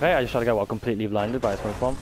Okay, I just tried to get well completely blinded by a smoke bomb.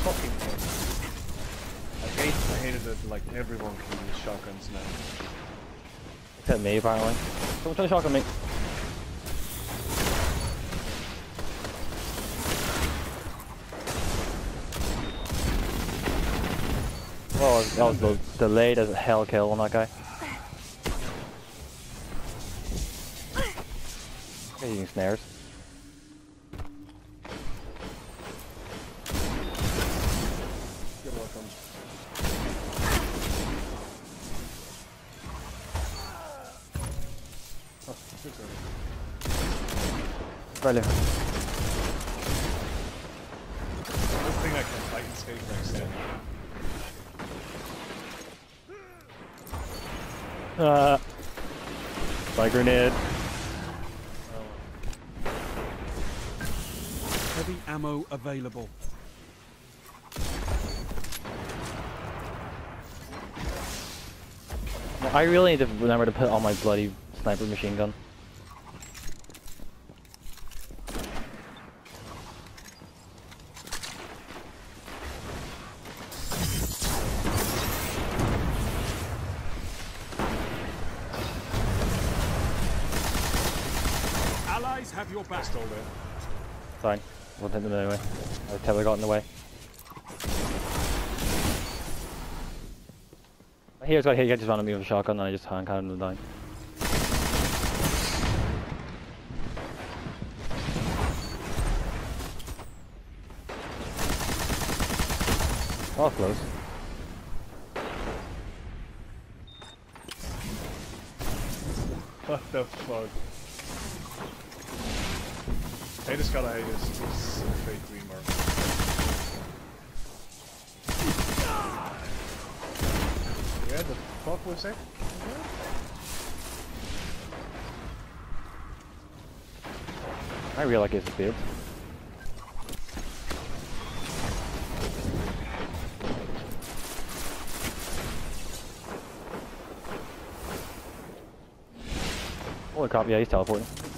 Fucking. I hate, I hated that like everyone can use shotguns now. Except me, apparently. Someone try to shotgun me. Oh, that was the delayed as a hell kill on that guy. Snares. You're welcome. Oh, good girl. Thing I can fight and skate next time. Uh, spike grenade. Heavy ammo available. I really need to remember to put on my bloody sniper machine gun. Allies have your back. Stole. Fine. Won't hit them anyway. I totally got in the way. Here's what he just wanted me with a shotgun and I just hand counted him down. Oh, close. What the fuck? I just this, this fake mark. Yeah, the fuck was that? I really like a beard. Holy crap, yeah, he's teleporting.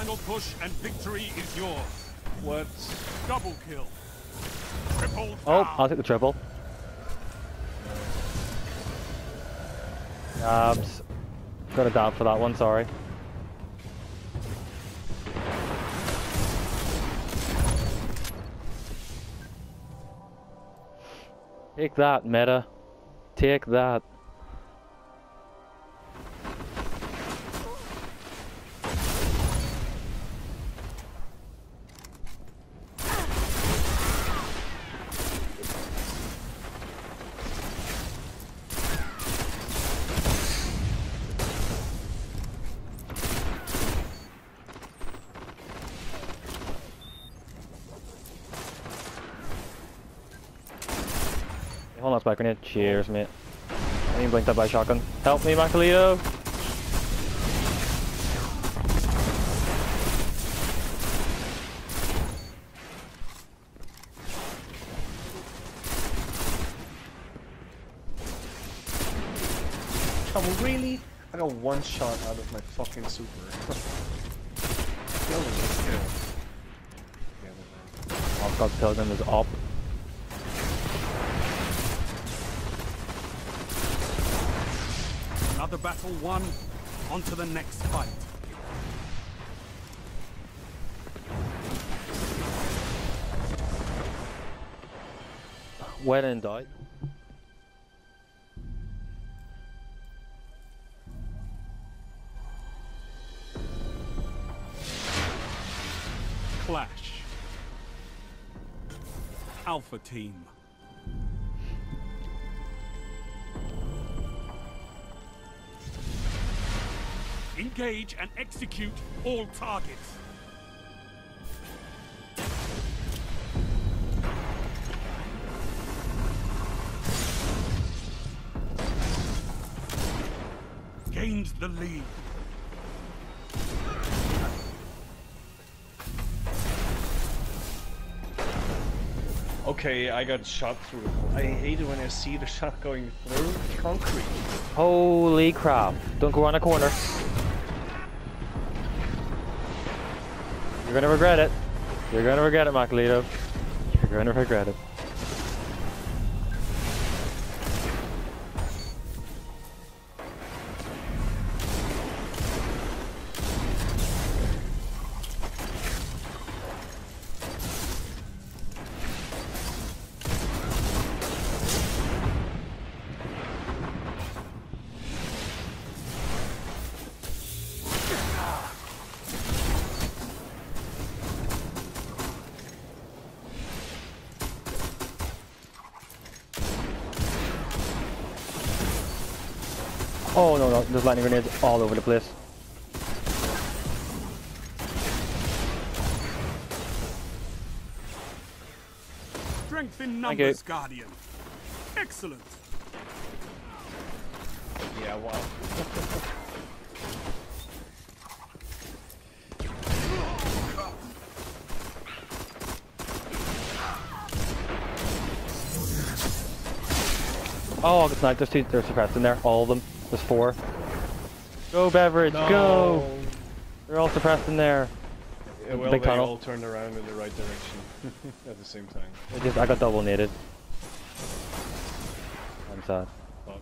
Final push and victory is yours. What? Double kill. Triple Oh. I'll take the triple. Um, Jabs. Got a dab for that one, sorry. Take that, meta. Take that. On, spike grenade. Cheers, mate. I didn't blink that by shotgun. Help me, Macalito! Oh, really? I got one shot out of my fucking super. Kill him, let's kill. Yeah, never mind. Oh, God, Pilgrim is up. Another battle won. On to the next fight. When and doubt. Clash. Alpha Team. Engage and execute all targets. Gained the lead. Okay, I got shot through. I hate it when I see the shot going through concrete. Holy crap. Don't go around a corner. You're gonna regret it. You're gonna regret it, Macalito. You're gonna regret it. Oh no no, there's lightning grenades all over the place. Strength in Thank numbers, you. Guardian. Excellent. Yeah, wow. Oh, it's not. There's two. They're suppressed in there. All of them. There's four. Go beverage. Go. They're all suppressed in there. Yeah, well, Big they tunnel. all turned around in the right direction at the same time. I just I got double nated. I'm sad. Fuck.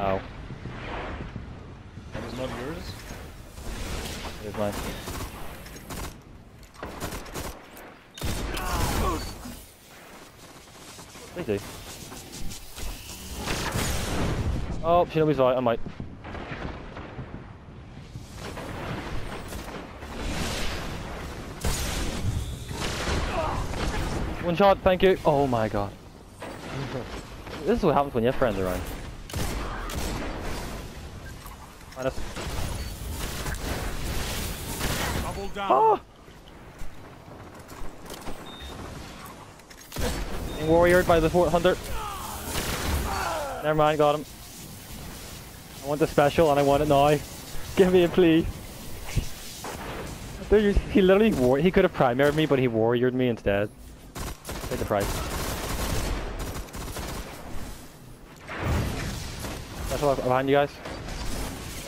Ow. That was not yours? Here's mine. Easy. Oh, Shinobi's right, I might. One shot, thank you. Oh my god. this is what happens when your friends around. Minus. Double down. Oh! Warriored by the hunter. Never mind, got him. I want the special and I want it now. Give me it, please. There, he literally war. He could have primared me, but he warriored me instead. Take the price. Special behind you guys.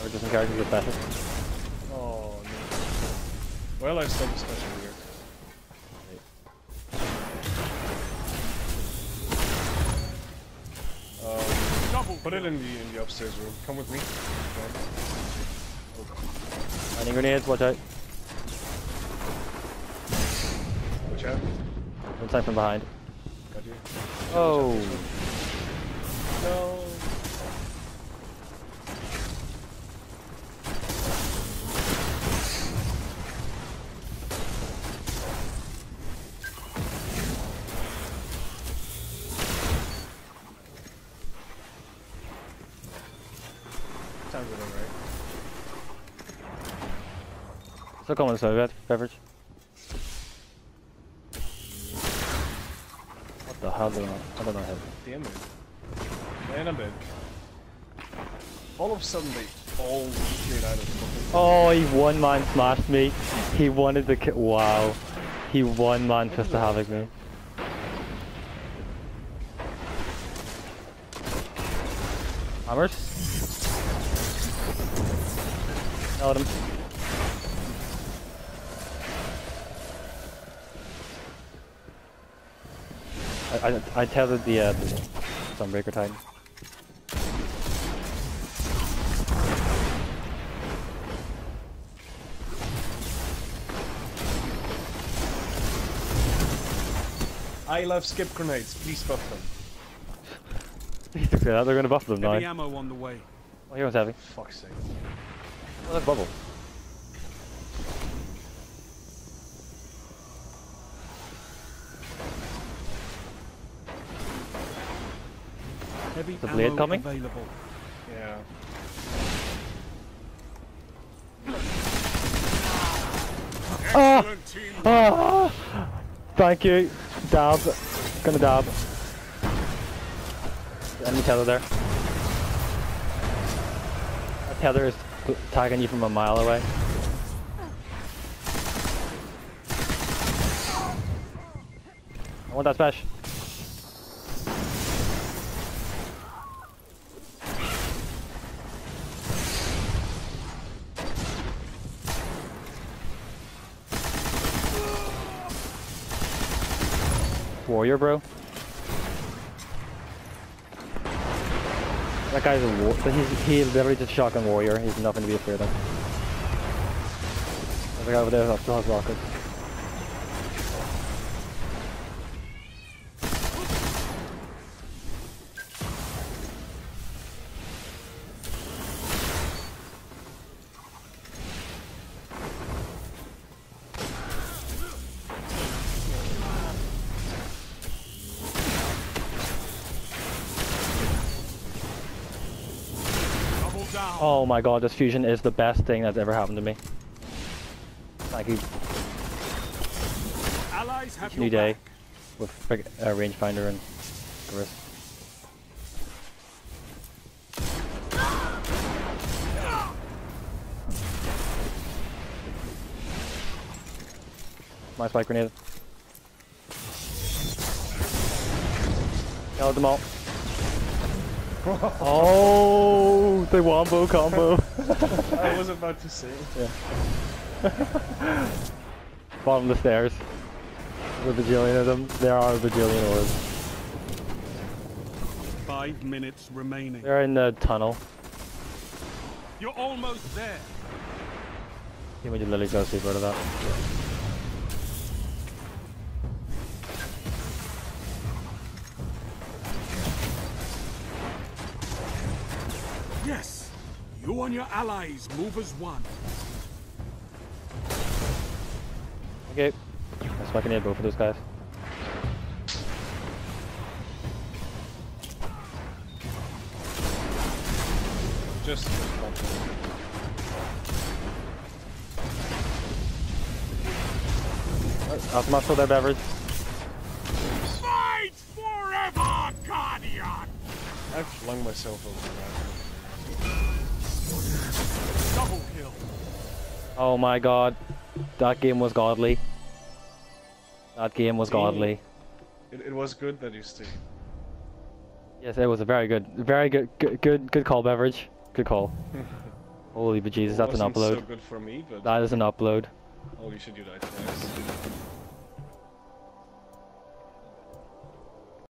Or just in characters with special. Oh, no. Well, I still a special put it in the in the upstairs room. Come with me. Lightning grenades, watch out. Watch out. Inside from behind. Got you. Oh. No. Sounds about right. Still coming, so bad beverage. What the hell I, I don't know how. Damn it. And I'm dead. All of a sudden they all cleared out of the fucking Oh, he one man smashed me. He wanted to ki- wow. He one man just to havoc me. Hammers? Nailed him. I, I, I tethered the, uh, the Sunbreaker Titan. I love skip grenades. Please buff them. they're gonna buff them now. Heavy ammo on the way. Oh, here one's heavy. Fuck's sake. That's bubble. Heavy The blade coming? available. Yeah. Ah! Ah! Thank you. Dab. Gonna dab. Enemy tether there. That tether is tagging you from a mile away. I want that smash. Warrior, bro. That guy's a war. He's he's literally just a shotgun warrior. He's nothing to be afraid of. There's a guy over there that still has rockets. Down. Oh my god, this fusion is the best thing that's ever happened to me. Thank you, Allies have new day back. with uh, rangefinder and Gris. My spike grenade. Killed them all. Oh, the wombo combo. I was about to say. Yeah. Bottom of the stairs. With a bajillion of them. There are a bajillion orbs. Five minutes remaining. They're in the tunnel. You're almost there. You might literally go sleep out of that. And your allies move as one. Okay. Let's fucking need both of those guys. Just. Uh, I'll muscle their beverage. Fight forever, Guardian! I've flung myself over Double Oh my god. That game was godly. That game was godly. It, it was good that you stayed. Yes, it was a very good, very good, good, good, good call, beverage. Good call. Holy bejesus, that's an upload. so good for me, but That is an upload. shit, you died twice.